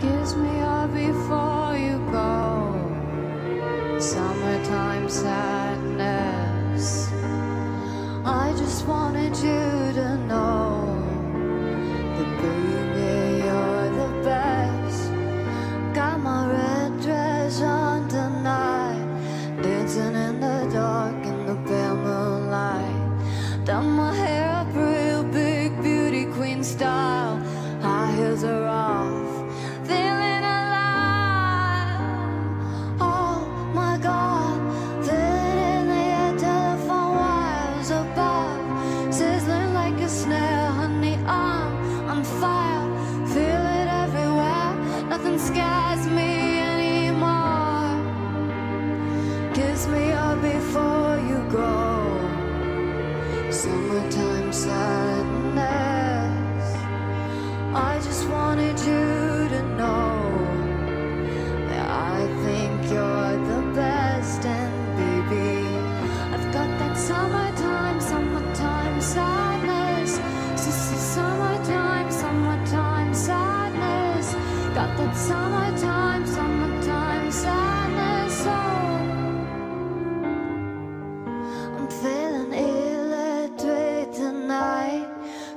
gives me all before. Kiss me up before you go. Summertime.